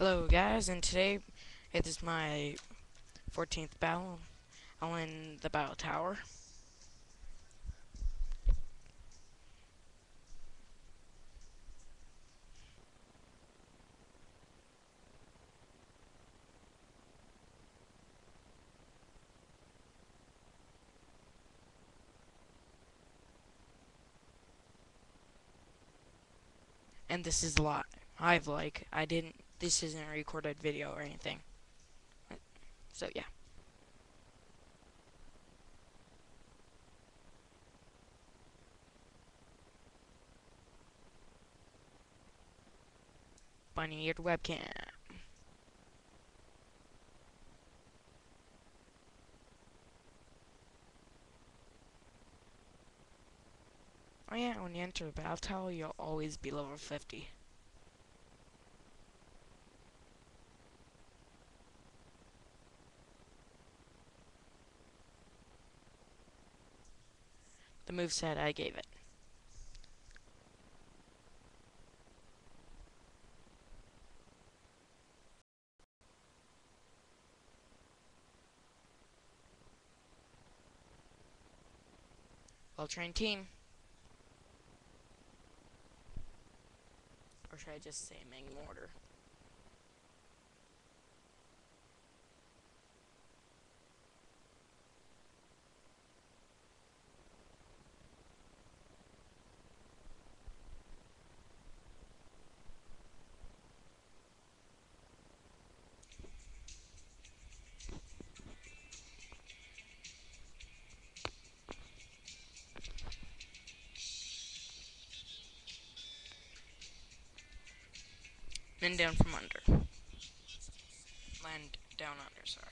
Hello guys, and today it is my 14th battle. I'll in the battle tower. And this is live. I've like, I didn't this isn't a recorded video or anything. So yeah. Bunny-eared webcam. Oh yeah, when you enter the battle you'll always be level 50. The move set I gave it. Well-trained team. Or should I just say main mortar? Men down from under. Land down under, sorry.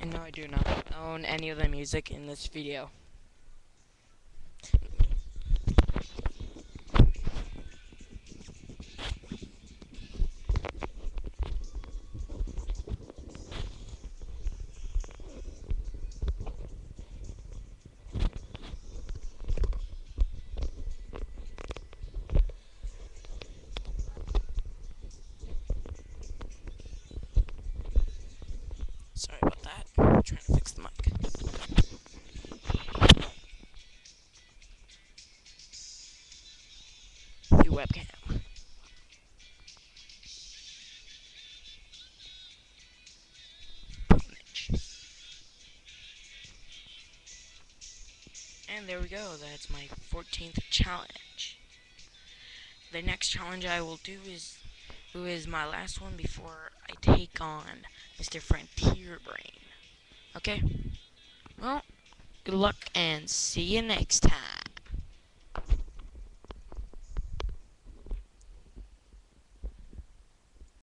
And no, I do not own any of the music in this video. Sorry about that. I'm trying to fix the mic. The webcam. And there we go. That's my 14th challenge. The next challenge I will do is who is my last one before I take on Mr. Frontier Brain. Okay? Well, good luck and see you next time.